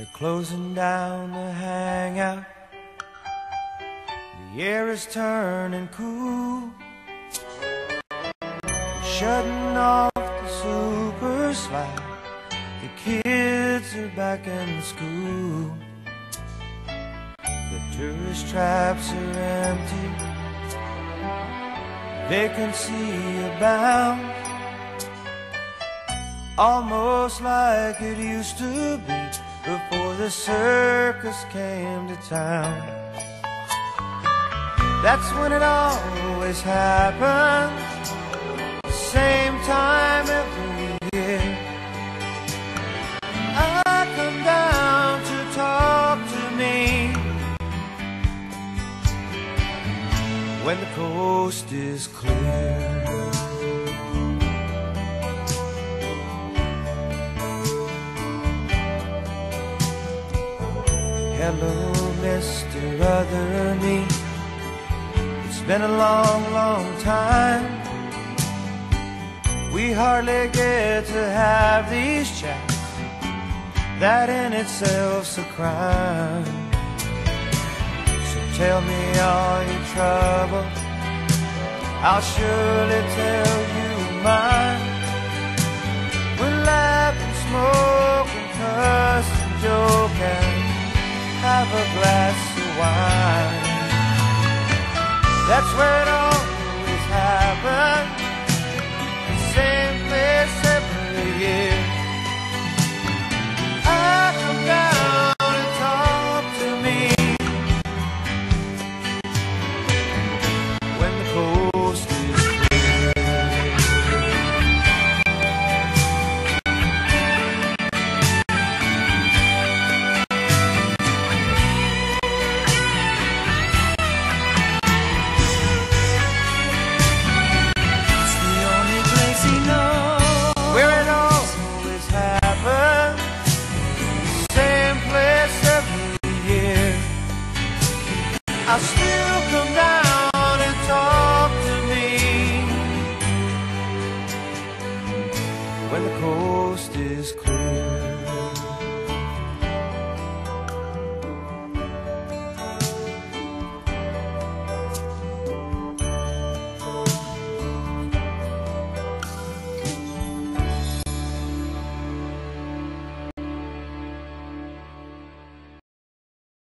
They're closing down the hangout. The air is turning cool. They're shutting off the super slide. The kids are back in school. The tourist traps are empty. Vacancy abounds. Almost like it used to be before the circus came to town. That's when it always happens, same time every year. I come down to talk to me when the coast is clear. Hello, Mr. Other Me. It's been a long, long time. We hardly get to have these chats. That in itself's a crime. So tell me all your trouble. I'll surely tell you mine. A glass of wine. That's where it I'll still come down and talk to me when the coast is clear.